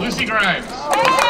Lucy Grimes.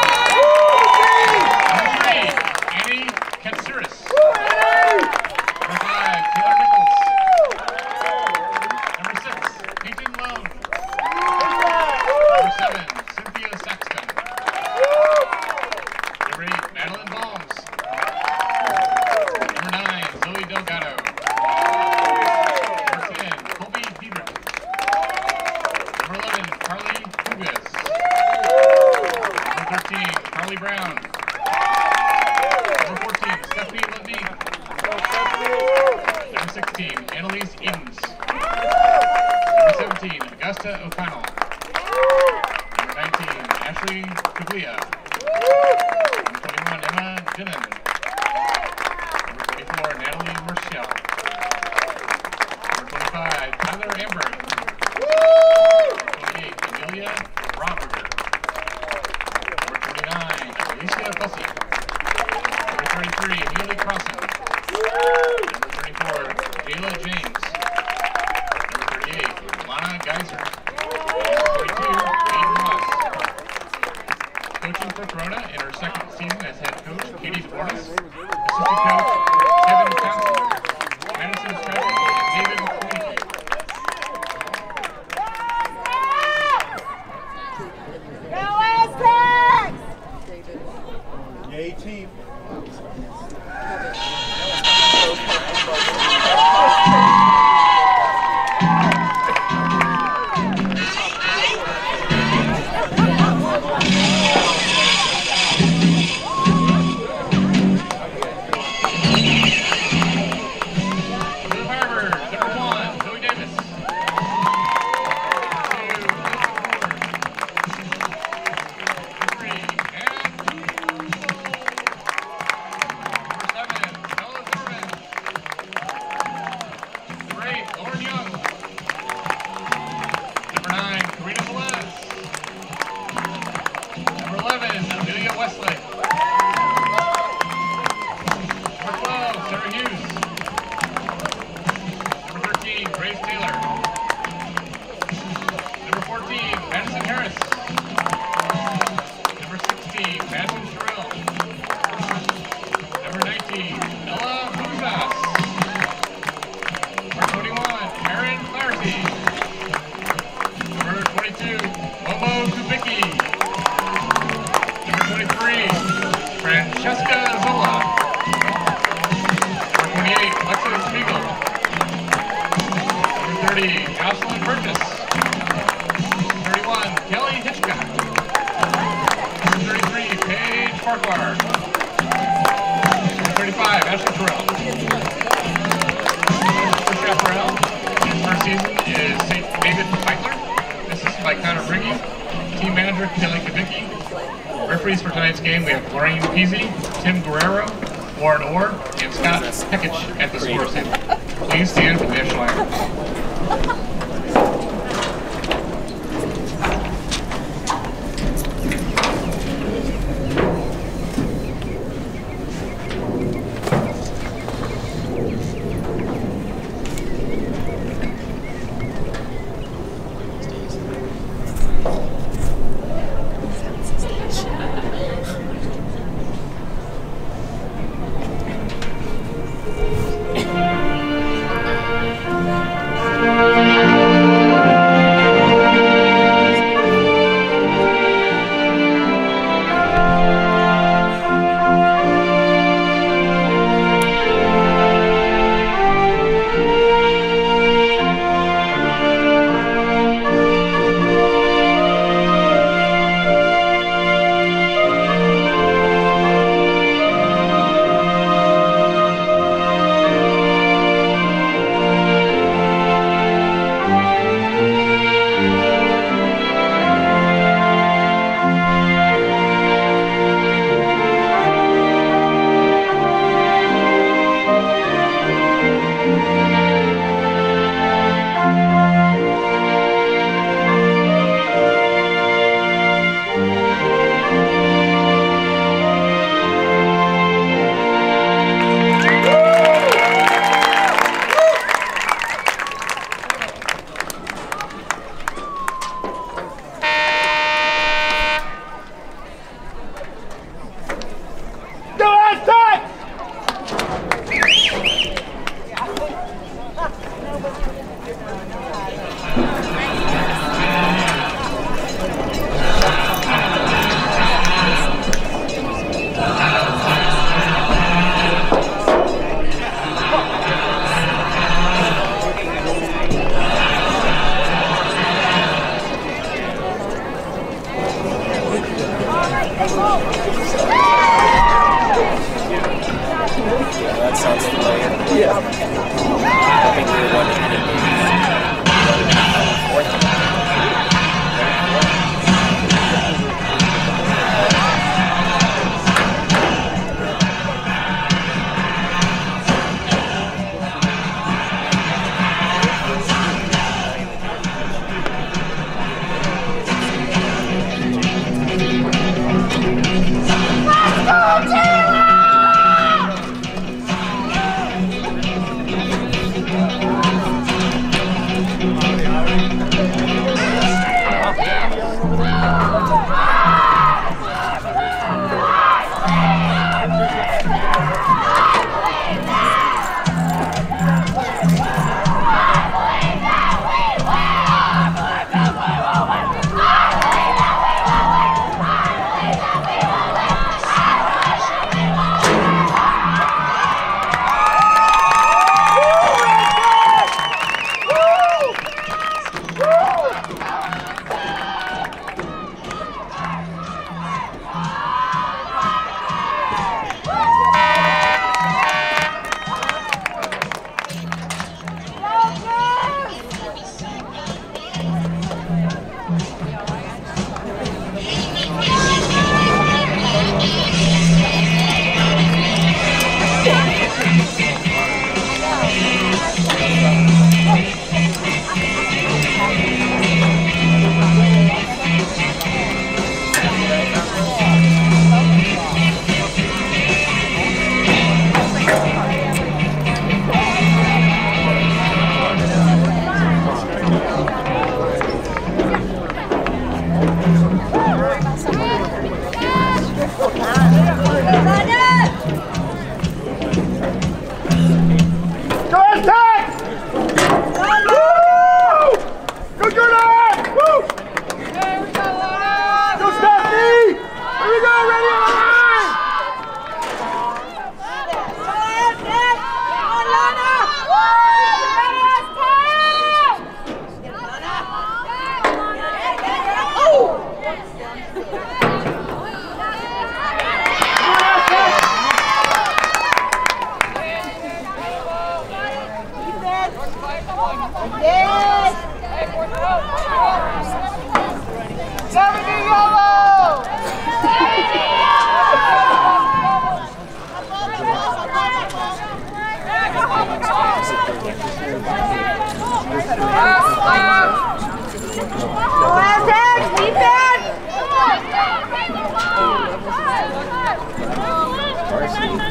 Vai,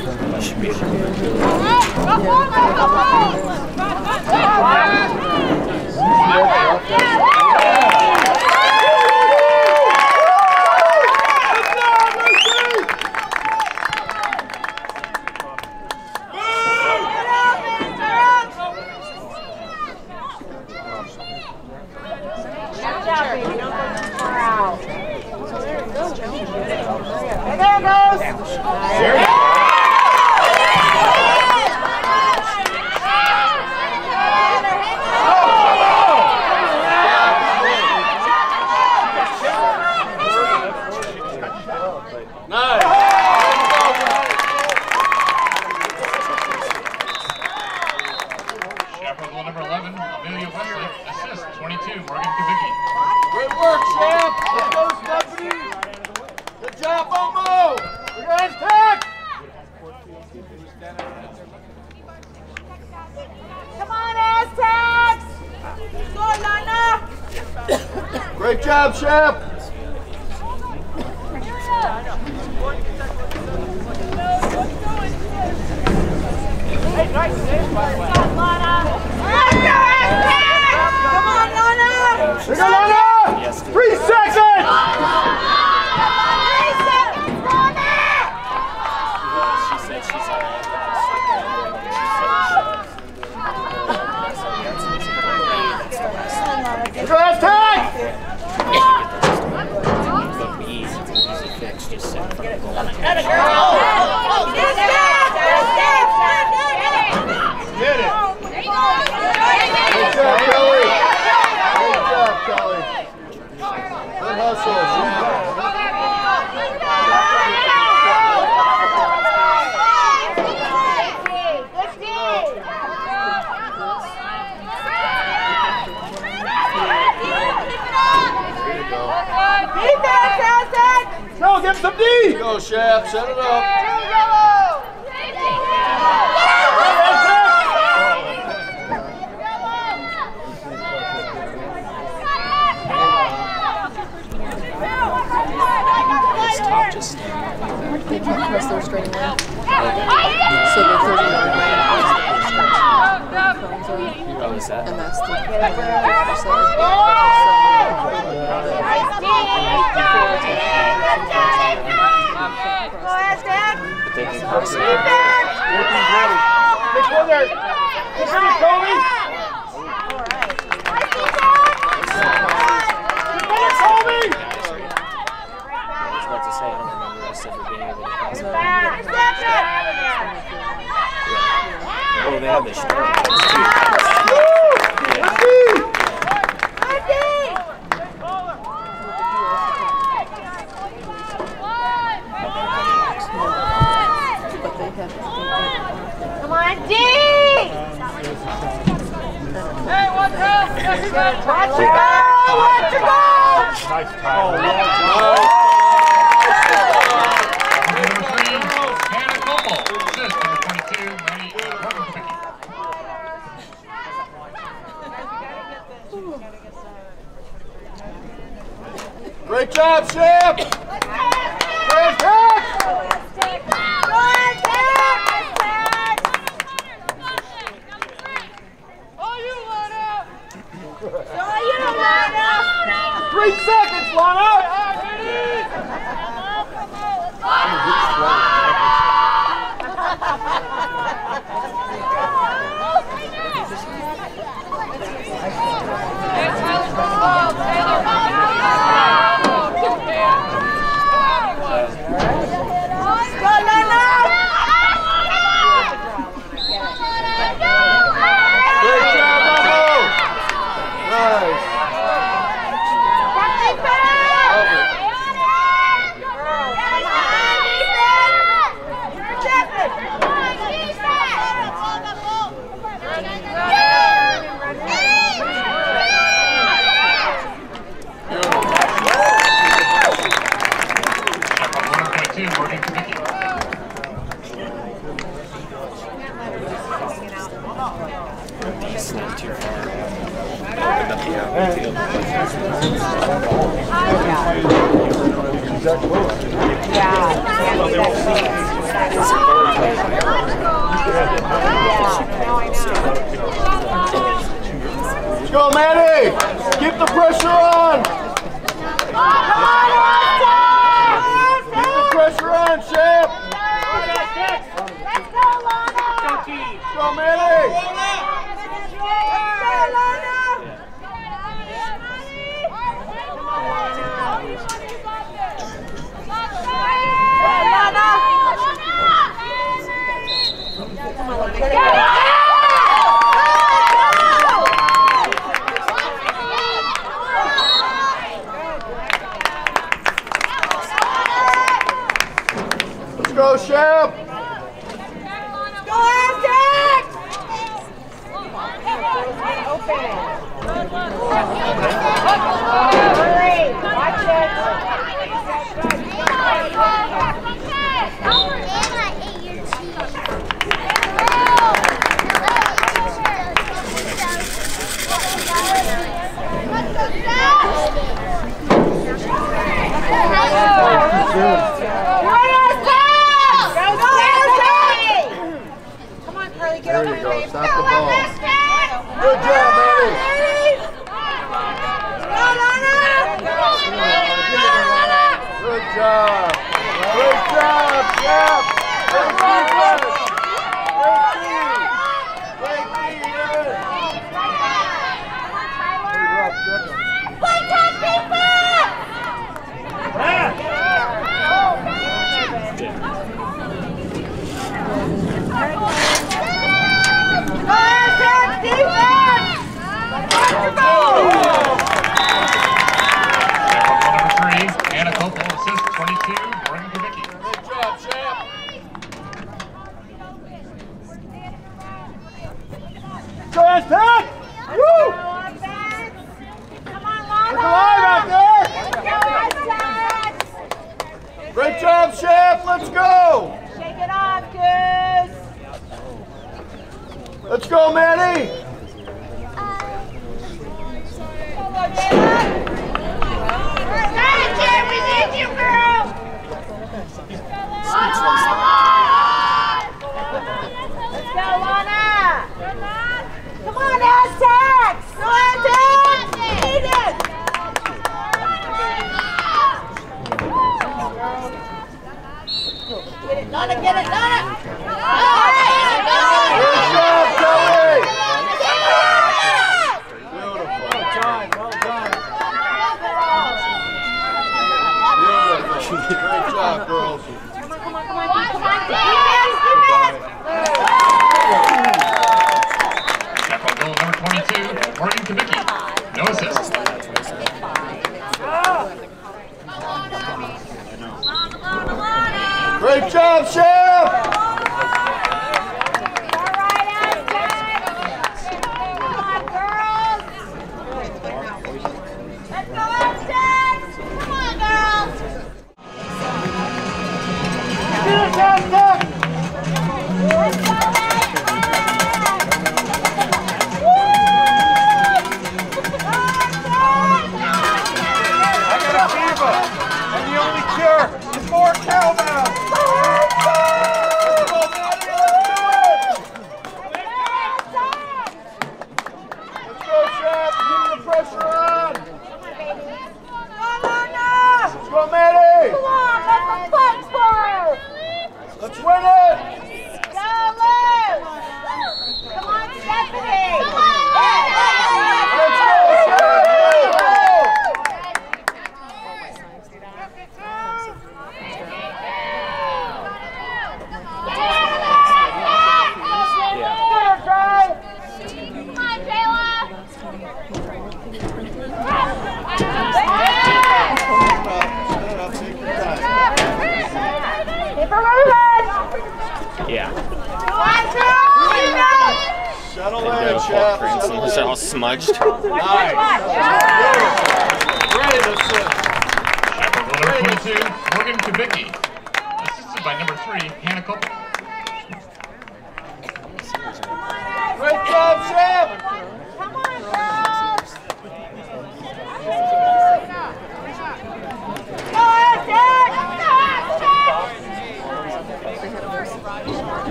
vai, vai! Defense, Aztec! No, give him some D! Go, Chef. Set it up. Two yellow! Just the And that's the taking first. Looking great. Good winner. Good winner, Cody. Oh, they have the strength. Watch it go! Watch it go! Nice time. Great job, champ.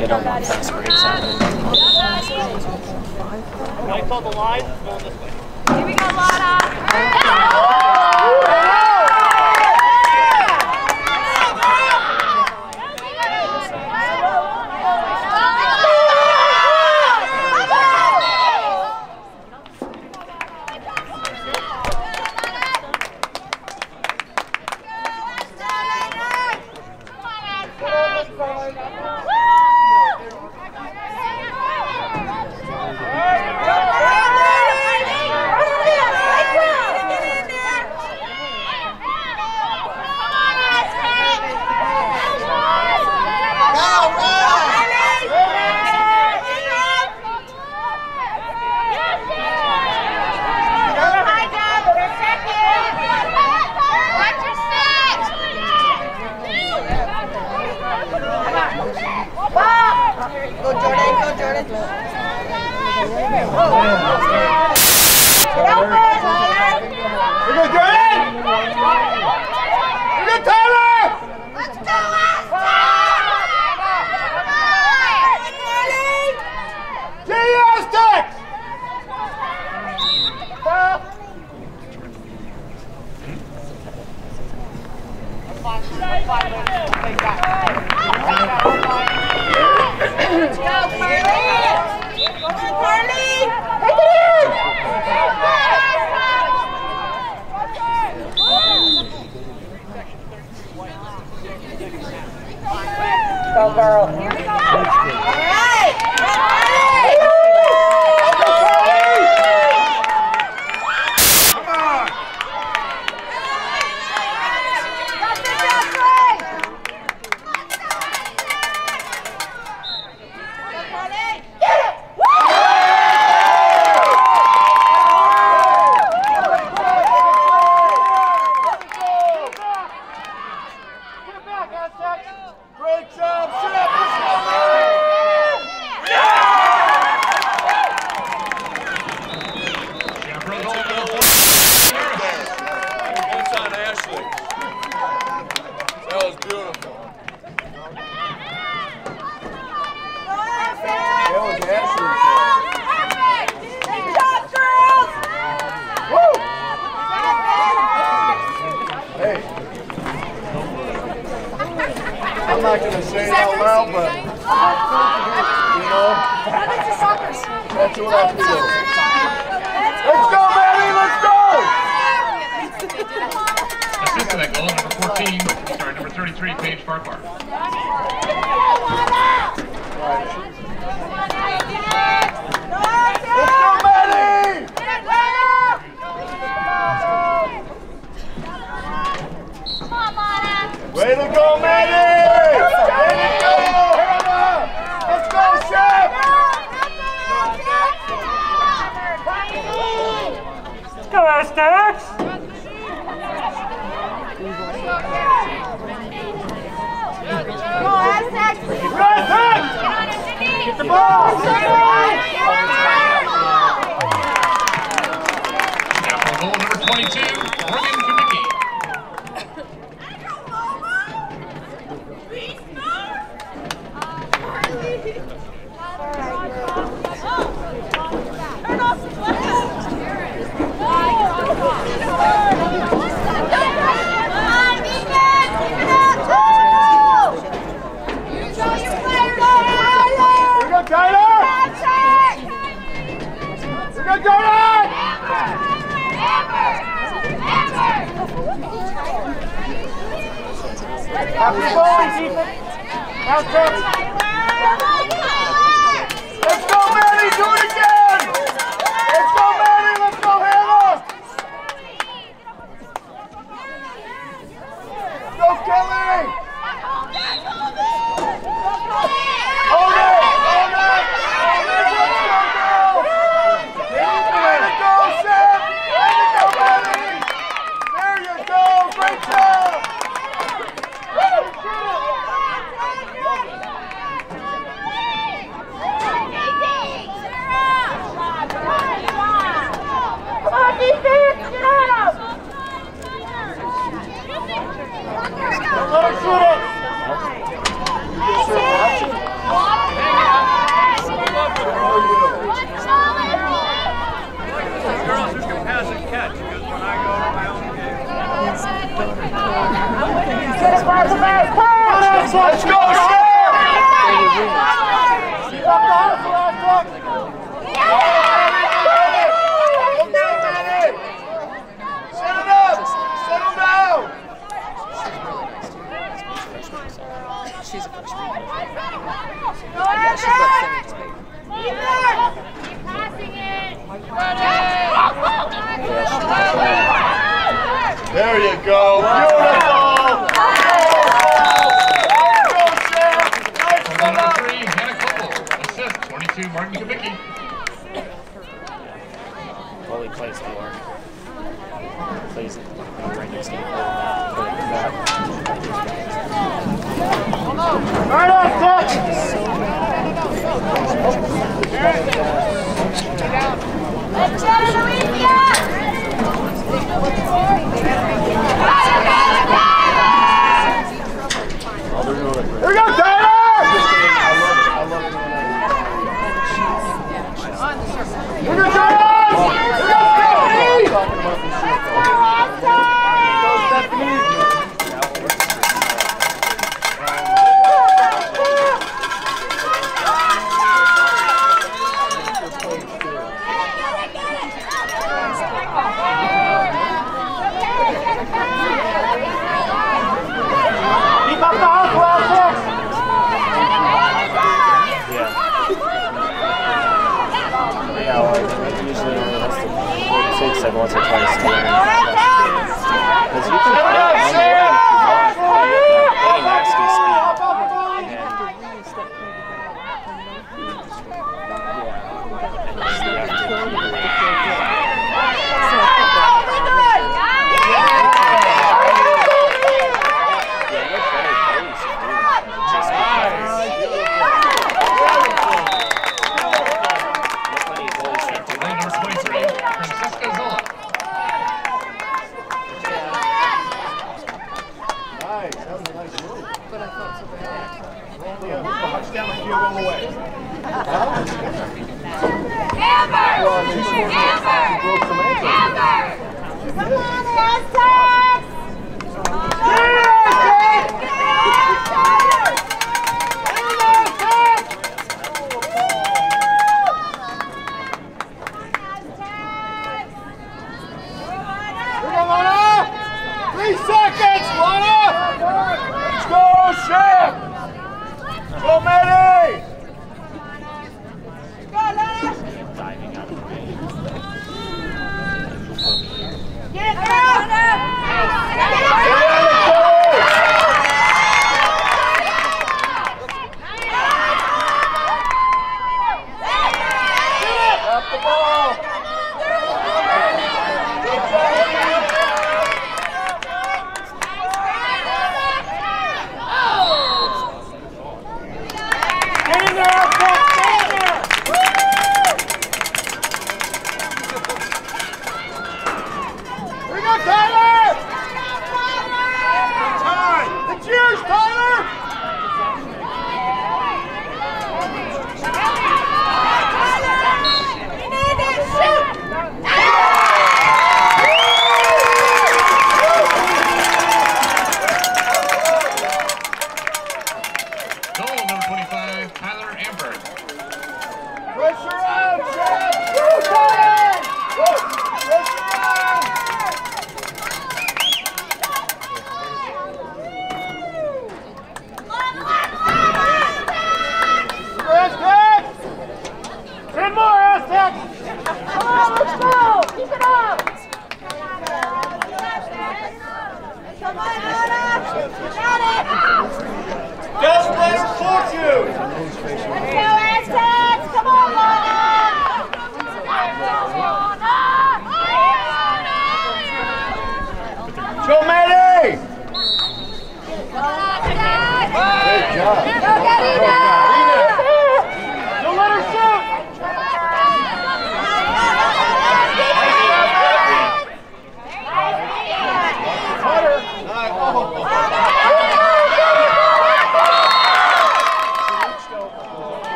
They don't want fast breaks happening. The line, going this way. Here we go, Lana!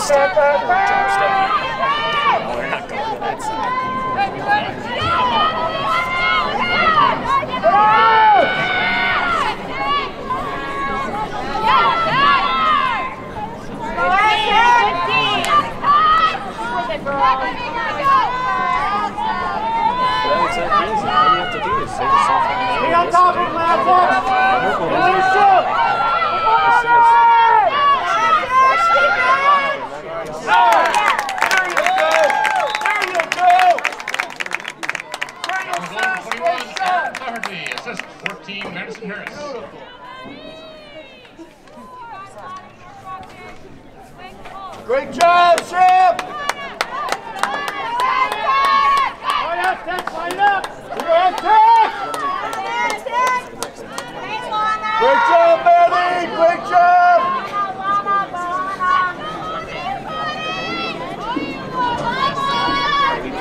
step up. Don't step. No, we're not going to that side. Everybody, go! That's amazing. All you have to do is save yourself. Be on top of the platform. team, Madison Harris. Great job, Shep! Up, up! Great job, Maddie! Great job!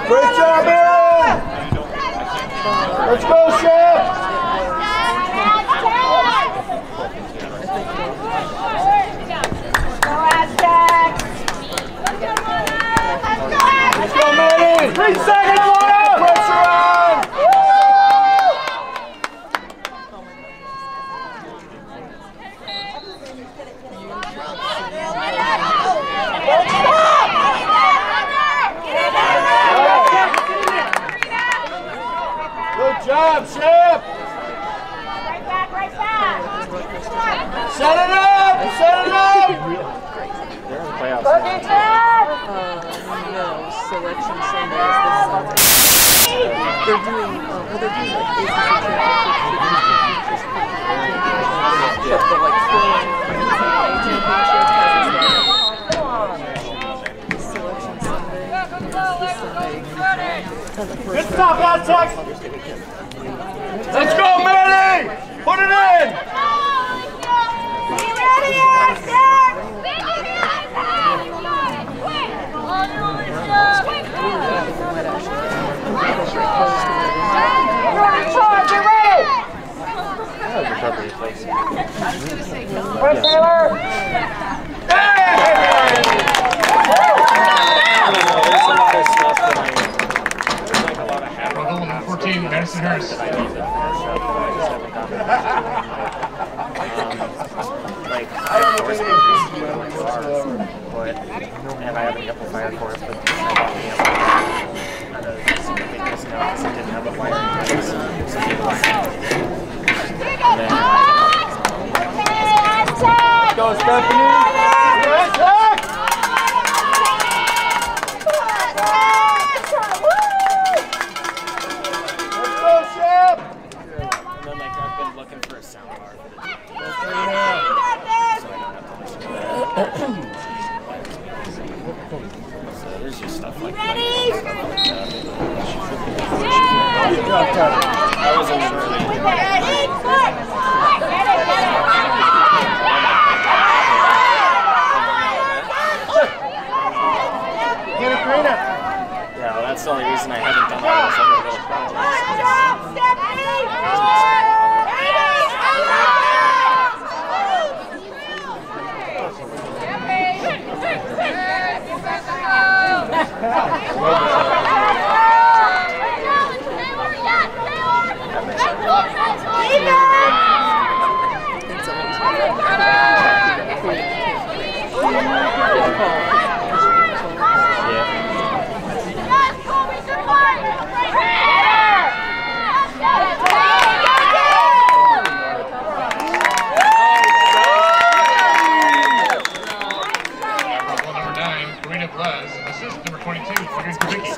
Great job, Aaron! Let's go, Shep! Free Satan! selection Sunday. They're doing, uh, well, they're doing like ACC championships, championships, but like throwing championship has selection Sunday this Sunday. Good stuff, Aztecs! Let's go! Nick Les, assist number 22, Morgan Kubicki.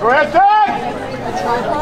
Go ahead, Doug!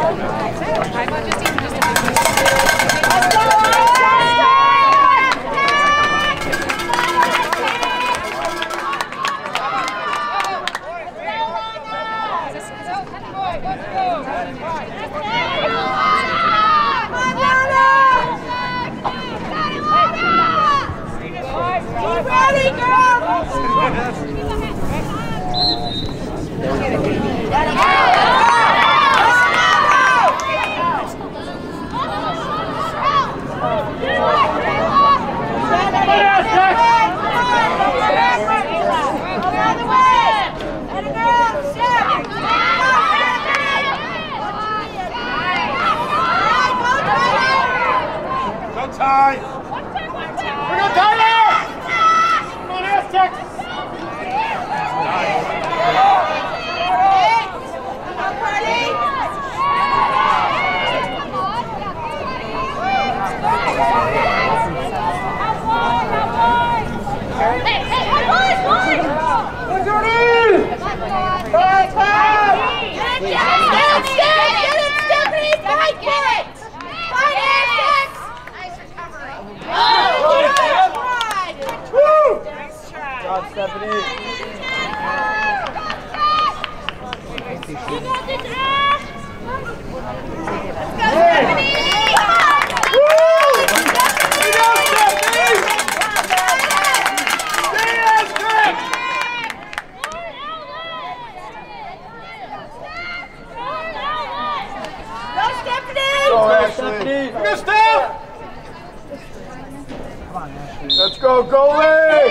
Come on, Ashley. Let's go, goalie!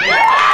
Yeah.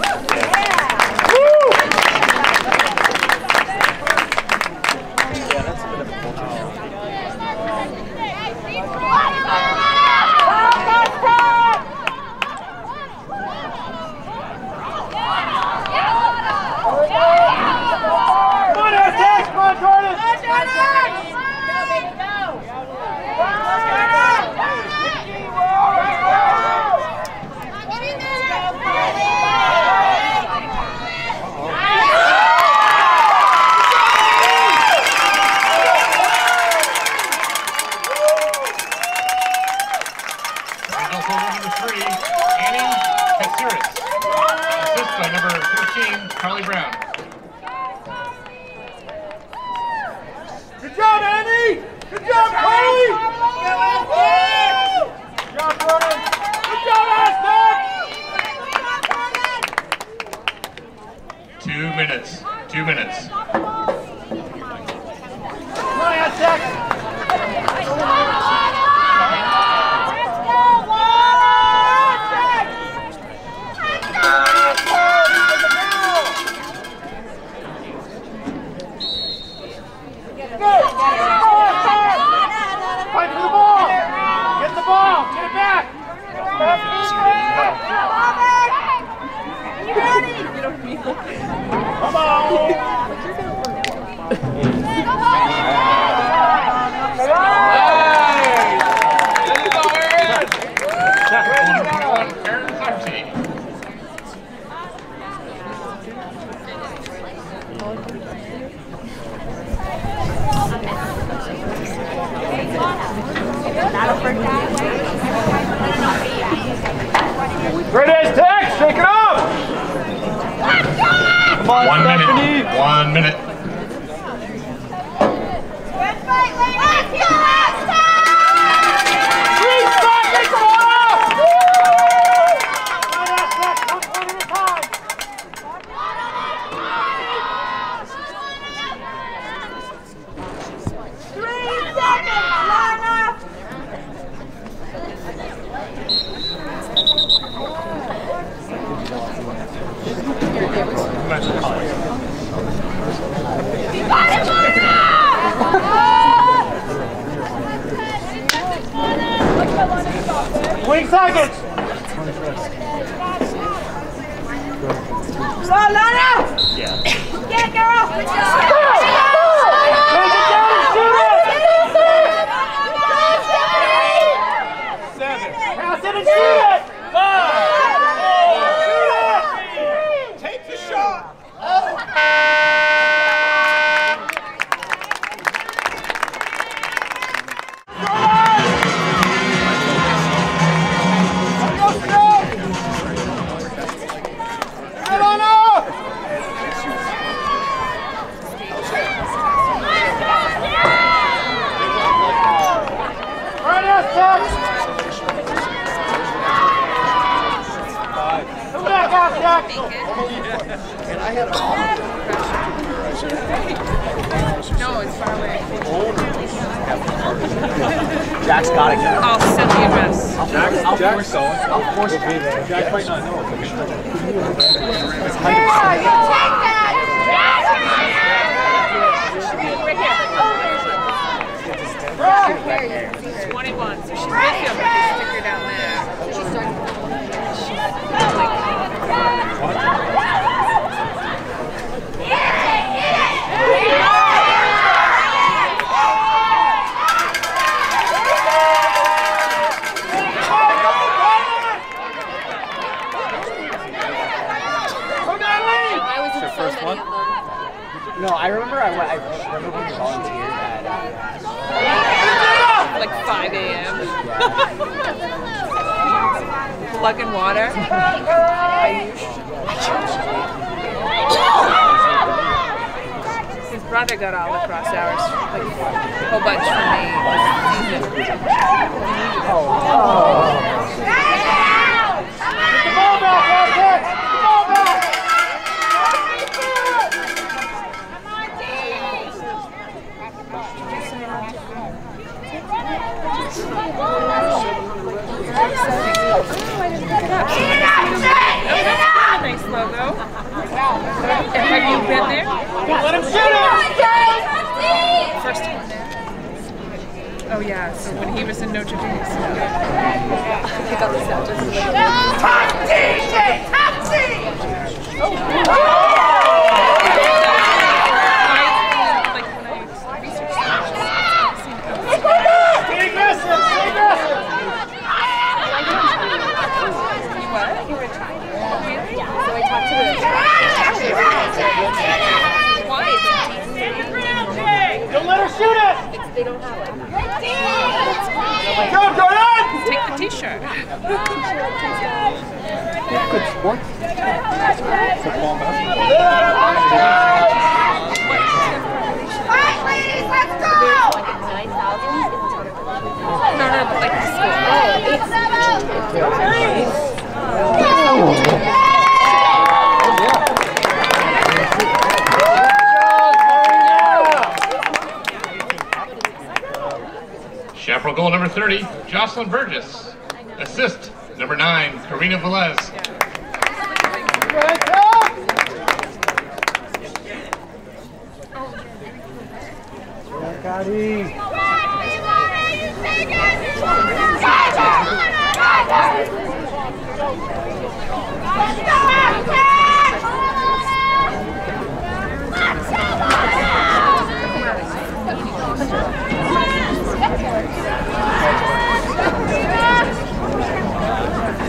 One minute. 30, Jocelyn Burgess. Assist, number 9, Karina Velez.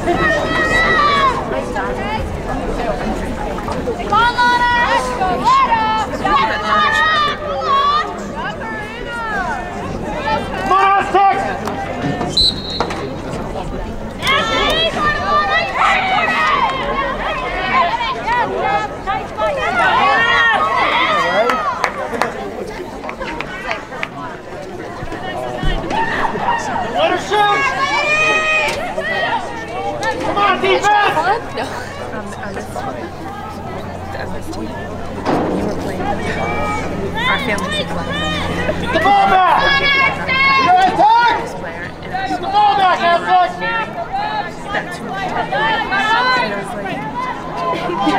Come on, Lana! family should qualify. Get the ball back! You got it, Get the ball back, Tuck! That's who I was. And I was like, I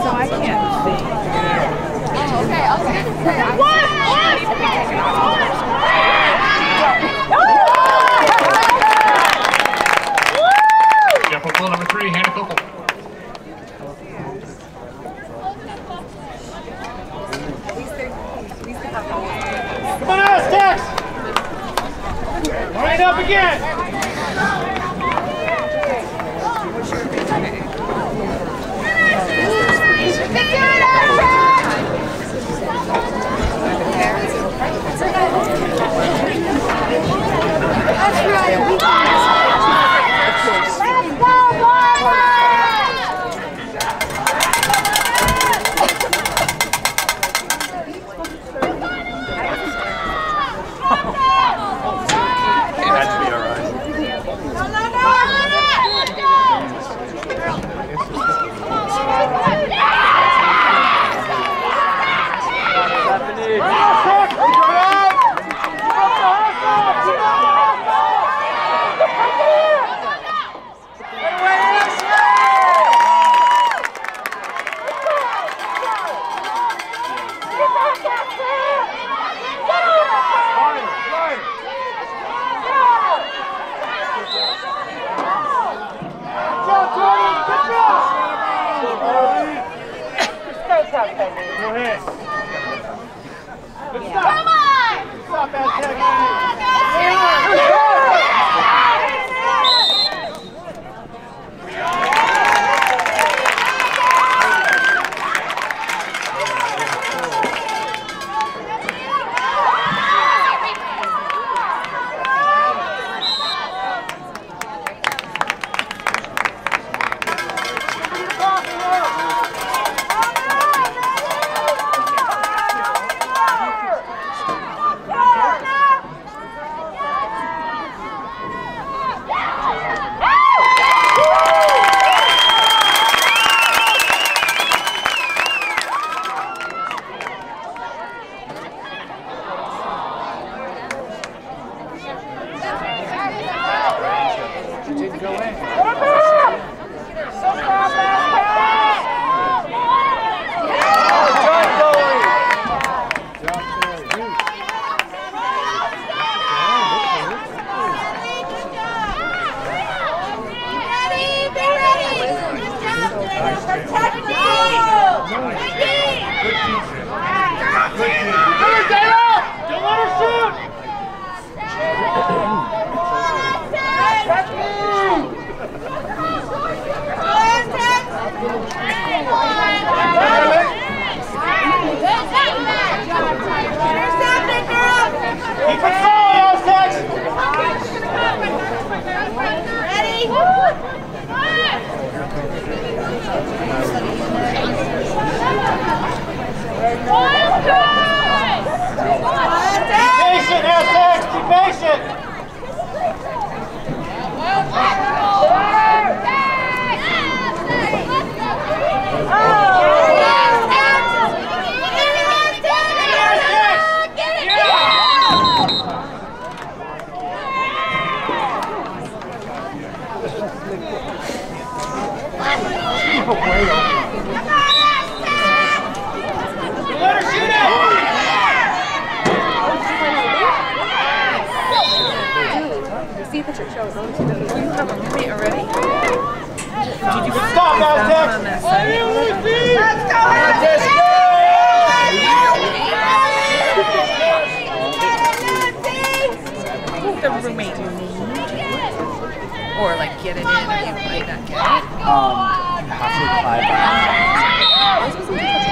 So I can't see. Oh, okay, okay. again! Okay. One, two, three! Be patient, Aztecs! Be patient! Or like get it in and you might not. Um, you have to apply by.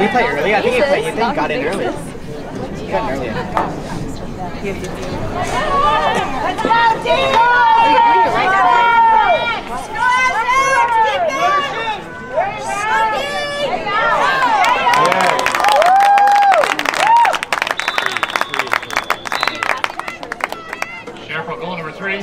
You played early. I think he played. You think got in early. Got in early. Let's go, team! Three.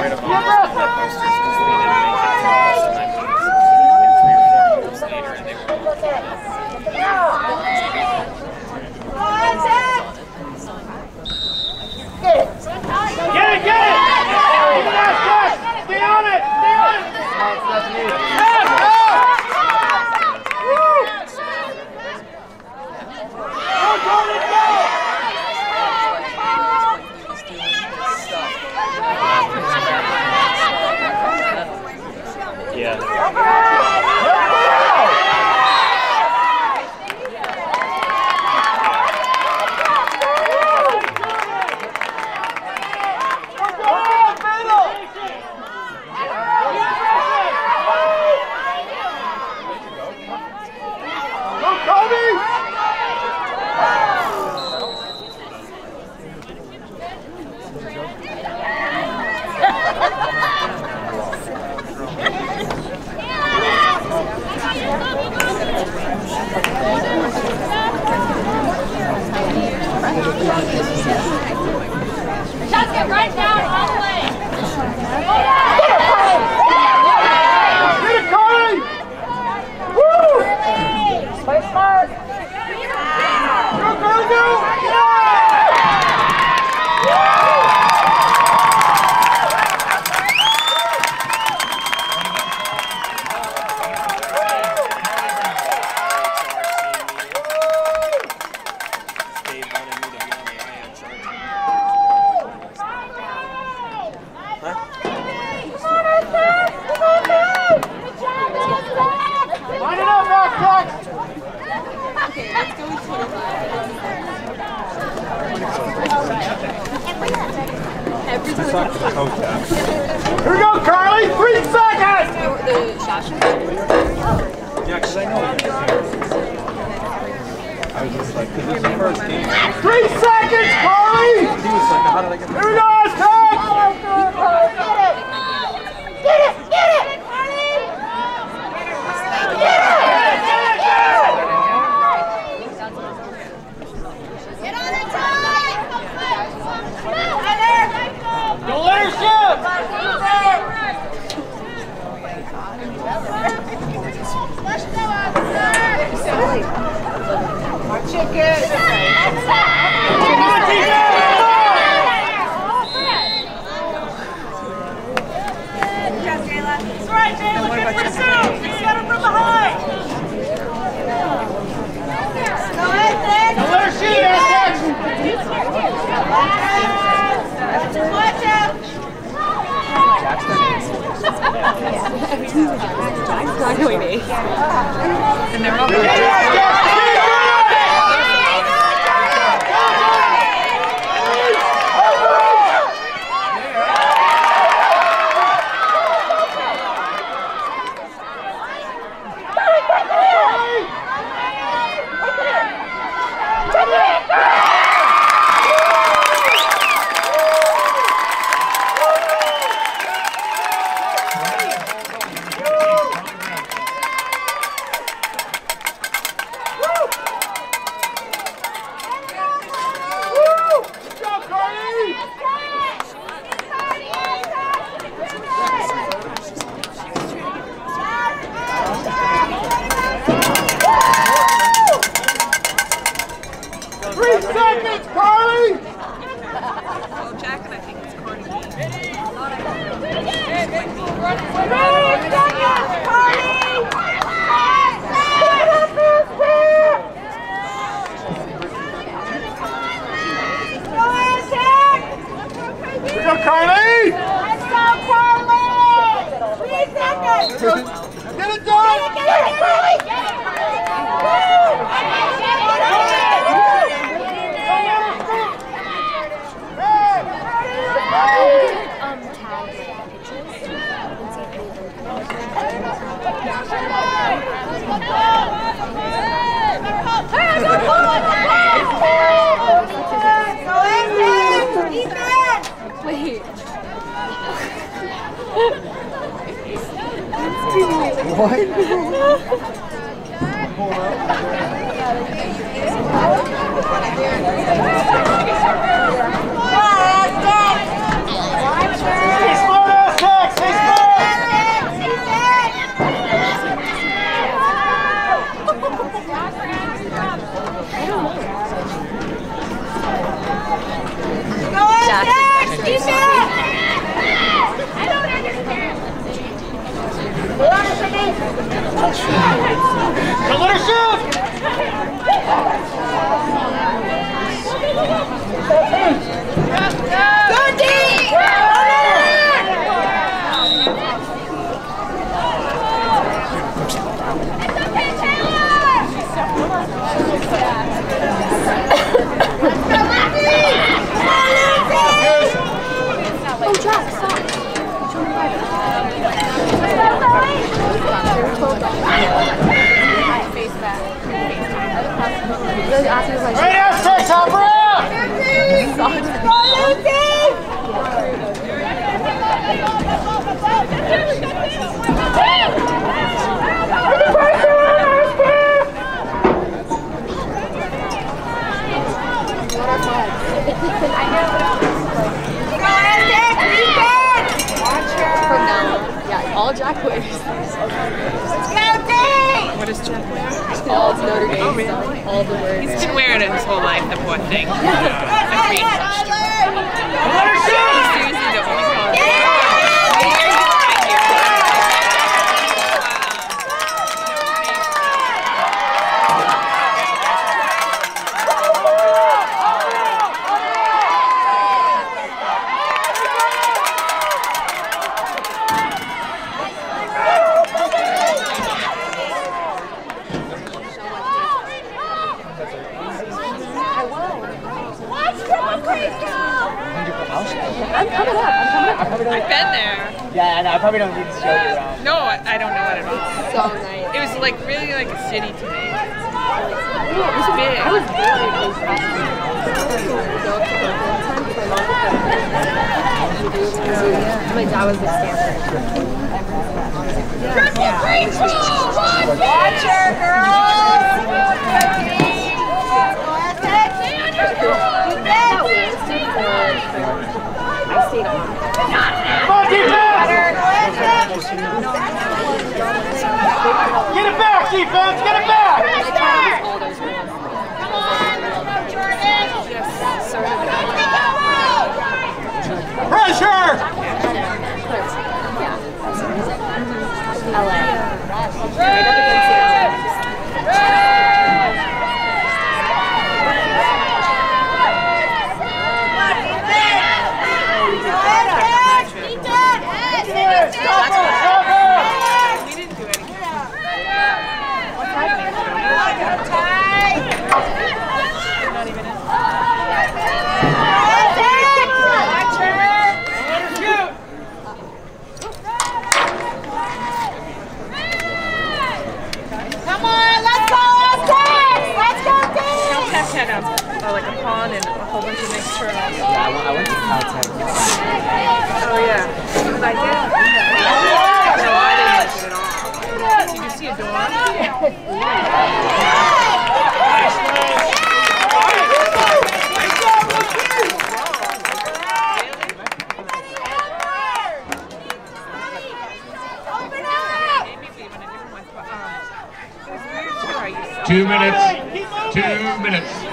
Pero... Shots get right now! defense. Get it back. Come on. Jordan. Pressure. LA. Right like a pond and a whole bunch of mixed turtles. Yeah, I went, to Caltech. Oh yeah. You like it? No, I didn't like it at all. Did you see a door? Two minutes. Two minutes.